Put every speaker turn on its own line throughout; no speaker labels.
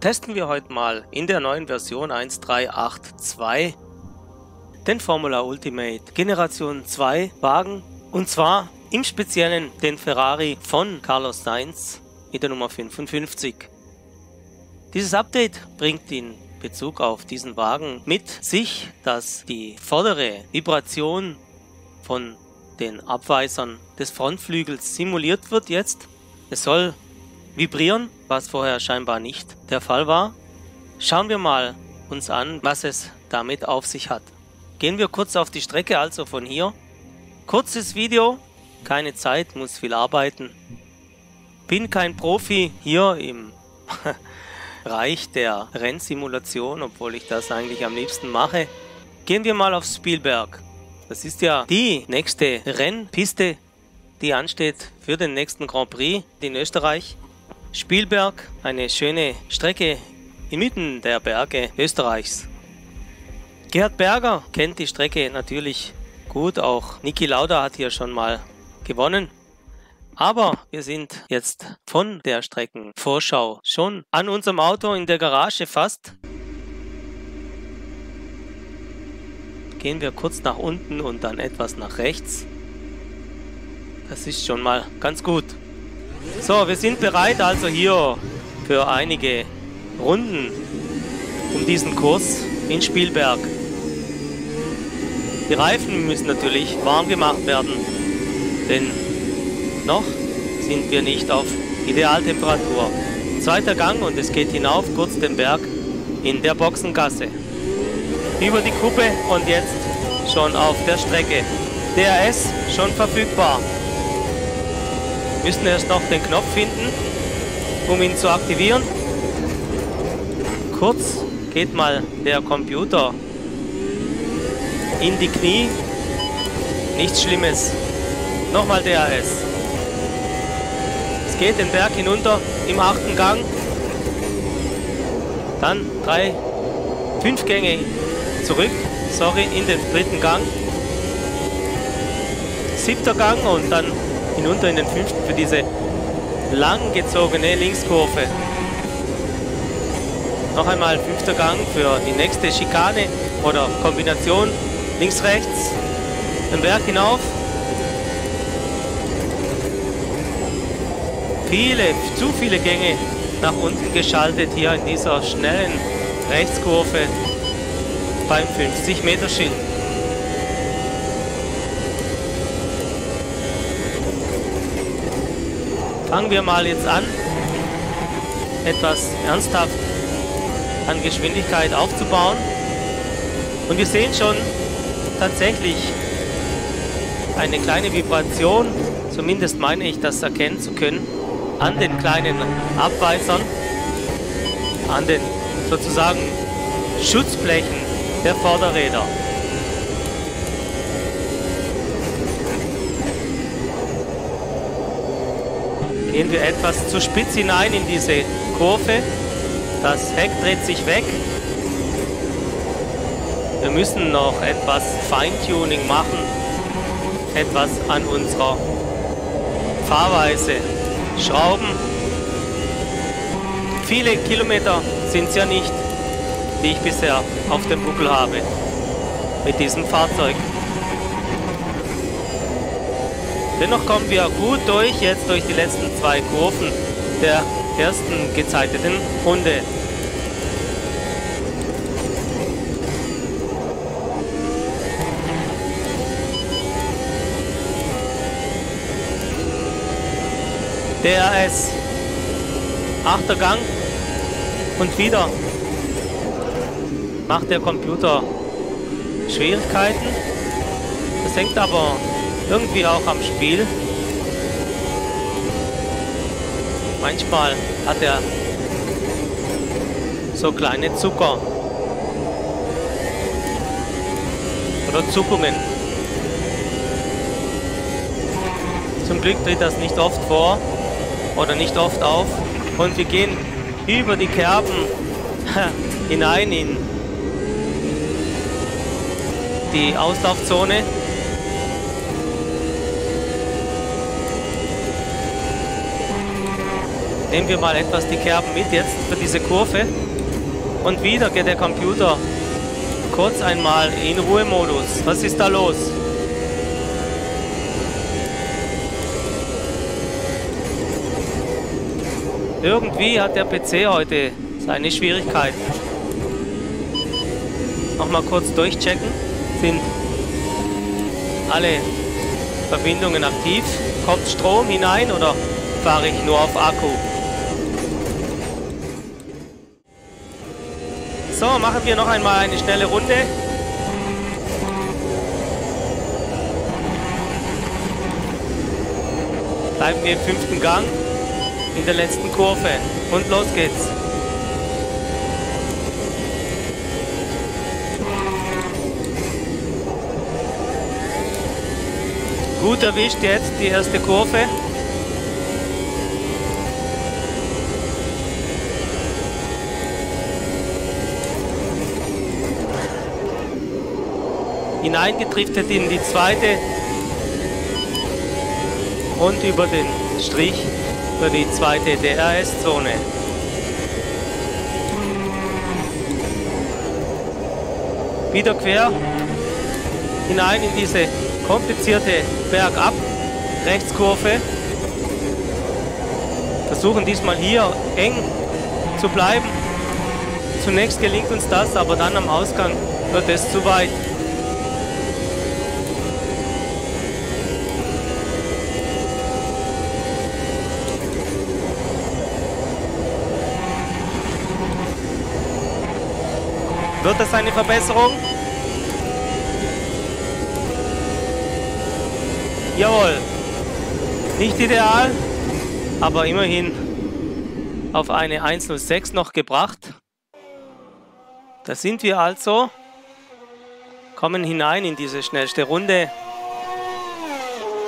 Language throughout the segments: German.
testen wir heute mal in der neuen Version 1382 den Formula Ultimate Generation 2 Wagen und zwar im Speziellen den Ferrari von Carlos Sainz mit der Nummer 55. Dieses Update bringt in Bezug auf diesen Wagen mit sich, dass die vordere Vibration von den Abweisern des Frontflügels simuliert wird jetzt. Es soll vibrieren, was vorher scheinbar nicht der Fall war. Schauen wir mal uns an, was es damit auf sich hat. Gehen wir kurz auf die Strecke, also von hier. Kurzes Video, keine Zeit, muss viel arbeiten. Bin kein Profi hier im Reich der Rennsimulation, obwohl ich das eigentlich am liebsten mache. Gehen wir mal auf Spielberg. Das ist ja die nächste Rennpiste, die ansteht für den nächsten Grand Prix in Österreich. Spielberg, eine schöne Strecke inmitten der Berge Österreichs. Gerhard Berger kennt die Strecke natürlich gut, auch Niki Lauda hat hier schon mal gewonnen. Aber wir sind jetzt von der Streckenvorschau schon an unserem Auto in der Garage fast. Gehen wir kurz nach unten und dann etwas nach rechts. Das ist schon mal ganz gut. So, wir sind bereit also hier für einige Runden um diesen Kurs in Spielberg. Die Reifen müssen natürlich warm gemacht werden, denn noch sind wir nicht auf Idealtemperatur. Zweiter Gang und es geht hinauf kurz den Berg in der Boxengasse. Über die Kuppe und jetzt schon auf der Strecke. DRS schon verfügbar. Müssen erst noch den Knopf finden, um ihn zu aktivieren. Kurz geht mal der Computer in die Knie. Nichts Schlimmes. Nochmal DRS. Es geht den Berg hinunter im achten Gang. Dann drei, fünf Gänge zurück. Sorry, in den dritten Gang. Siebter Gang und dann hinunter in den fünften für diese langgezogene Linkskurve. Noch einmal fünfter Gang für die nächste Schikane oder Kombination links, rechts, den Berg hinauf. Viele, zu viele Gänge nach unten geschaltet hier in dieser schnellen Rechtskurve beim 50 Meter Schild. Fangen wir mal jetzt an, etwas ernsthaft an Geschwindigkeit aufzubauen. Und wir sehen schon, tatsächlich eine kleine Vibration, zumindest meine ich das erkennen zu können, an den kleinen Abweisern, an den sozusagen Schutzblechen der Vorderräder. Gehen wir etwas zu spitz hinein in diese Kurve. Das Heck dreht sich weg wir müssen noch etwas Feintuning machen, etwas an unserer Fahrweise schrauben. Viele Kilometer sind es ja nicht, die ich bisher auf dem Buckel habe mit diesem Fahrzeug. Dennoch kommen wir gut durch, jetzt durch die letzten zwei Kurven der ersten gezeiteten Runde. DRS. Achter Gang. Und wieder macht der Computer Schwierigkeiten. Das hängt aber irgendwie auch am Spiel. Manchmal hat er so kleine Zucker oder Zuckungen. Zum Glück tritt das nicht oft vor oder nicht oft auf. Und wir gehen über die Kerben hinein in die Auslaufzone. Nehmen wir mal etwas die Kerben mit jetzt für diese Kurve. Und wieder geht der Computer kurz einmal in Ruhemodus. Was ist da los? Irgendwie hat der PC heute seine Schwierigkeiten. Nochmal kurz durchchecken. Sind alle Verbindungen aktiv? Kommt Strom hinein oder fahre ich nur auf Akku? So, machen wir noch einmal eine schnelle Runde. Bleiben wir im fünften Gang in der letzten Kurve. Und los geht's. Gut erwischt jetzt die erste Kurve. Hineingetriftet in die zweite und über den Strich für die zweite DRS-Zone. Wieder quer hinein in diese komplizierte Bergab-Rechtskurve. Versuchen diesmal hier eng zu bleiben. Zunächst gelingt uns das, aber dann am Ausgang wird es zu weit. Wird das eine Verbesserung? Jawohl. Nicht ideal, aber immerhin auf eine 106 noch gebracht. Da sind wir also. Kommen hinein in diese schnellste Runde.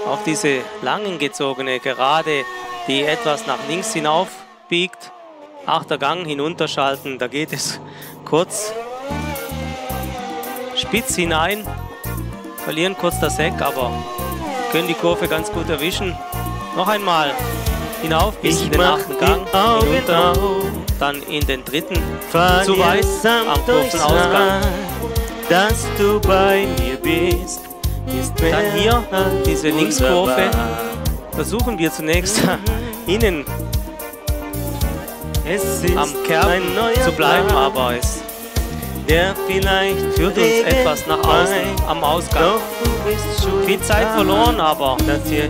Auf diese langen gezogene Gerade, die etwas nach links hinauf biegt. Achter Gang hinunterschalten, da geht es kurz spitz hinein, verlieren kurz das Heck, aber können die Kurve ganz gut erwischen. Noch einmal hinauf bis ich in den achten Gang, hinunter, dann in den dritten, zu weit am Kurvenausgang. Dass du bei mir bist, ist dann hier diese Linkskurve. Versuchen wir zunächst innen am Kern zu bleiben, aber es der vielleicht führt uns etwas nach außen am Ausgang. Viel Zeit verloren, aber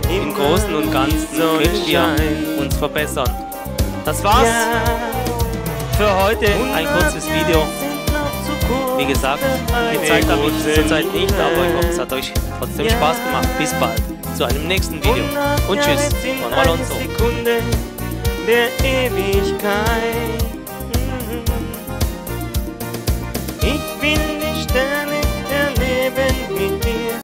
im Großen und Ganzen können wir uns verbessern. Das war's für heute. Ein kurzes Video. Wie gesagt, die Zeit habe ich zurzeit nicht, aber ich hoffe, es hat euch trotzdem Spaß gemacht. Bis bald zu einem nächsten Video. Und tschüss von Alonso. Der Ewigkeit. Ich will die Sterne erleben.